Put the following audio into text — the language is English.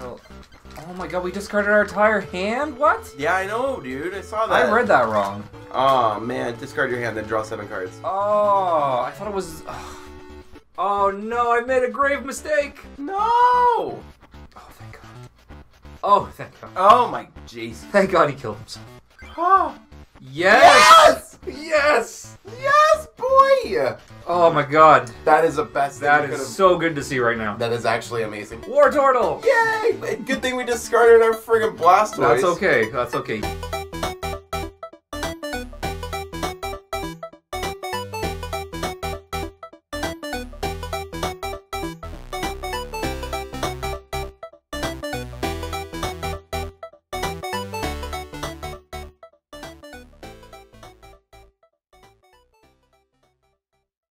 Oh my god, we discarded our entire hand? What? Yeah, I know, dude. I saw that. I read that wrong. Oh man, discard your hand, then draw seven cards. Oh, I thought it was. Oh no, I made a grave mistake. No. Oh, thank God. Oh, thank God. Oh my jeez. Thank God he killed himself. Oh. Yes! Yes! Oh my God. That is the best. That we so good to see right now. That is actually amazing. Wartortle! Yay! Good thing we discarded our friggin' Blastoise. That's okay. That's okay.